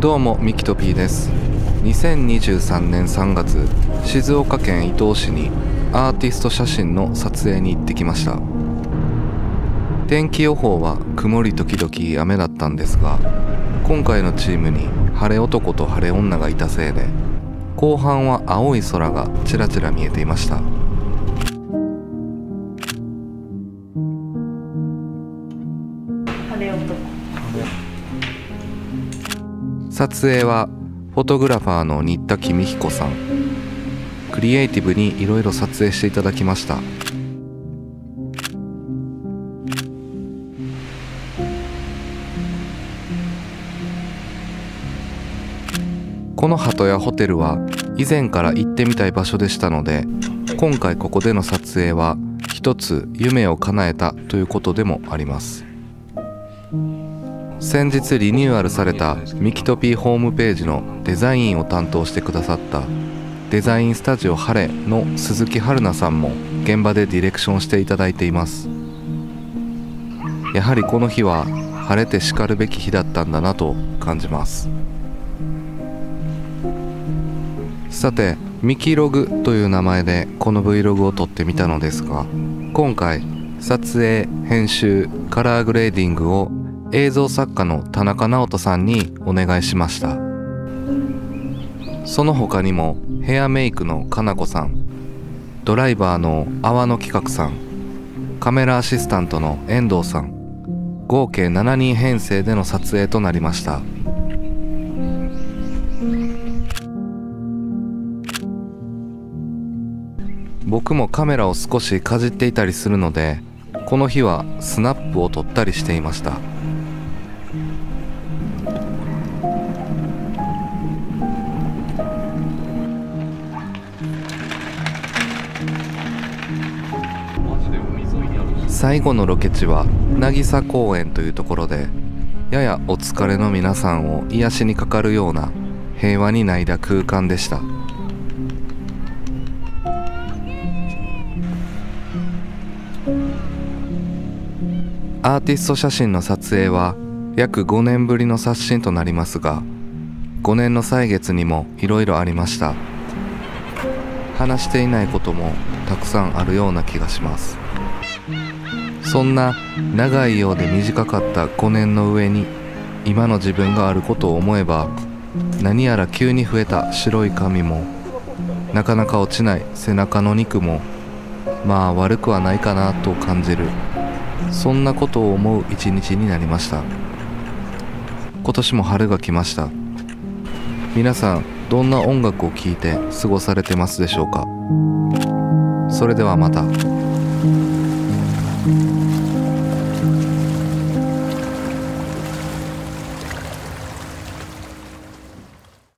どうもミキトピーです。2023年3月静岡県伊東市にアーティスト写真の撮影に行ってきました。天気予報は曇り時々雨だったんですが今回のチームに晴れ男と晴れ女がいたせいで後半は青い空がちらちら見えていました。晴れ男。撮影はフォトグラファーの新田公彦さん。クリエイティブにいろいろ撮影していただきました。この鳩屋ホテルは以前から行ってみたい場所でしたので今回ここでの撮影は一つ夢を叶えたということでもあります。先日リニューアルされたミキトピーホームページのデザインを担当してくださったデザインスタジオハレの鈴木春菜さんも現場でディレクションしていただいています。やはりこの日は晴れてしかるべき日だったんだなと感じます。さてミキログという名前でこの Vlog を撮ってみたのですが今回撮影編集カラーグレーディングを映像作家の田中直人さんにお願いしました。その他にもヘアメイクのかなこさんドライバーの阿野企画さんカメラアシスタントの遠藤さん合計7人編成での撮影となりました。僕もカメラを少しかじっていたりするのでこの日はスナップを撮ったりしていました。最後のロケ地は渚公園というところでややお疲れの皆さんを癒しにかかるような平和に泣いた空間でした。アーティスト写真の撮影は約5年ぶりの刷新となりますが5年の歳月にもいろいろありました。話していないこともたくさんあるような気がします。そんな長いようで短かった5年の上に今の自分があることを思えば何やら急に増えた白い髪もなかなか落ちない背中の肉もまあ悪くはないかなと感じる。そんなことを思う一日になりました。今年も春が来ました。皆さんどんな音楽を聴いて過ごされてますでしょうか？それではまた。Mm-hmm.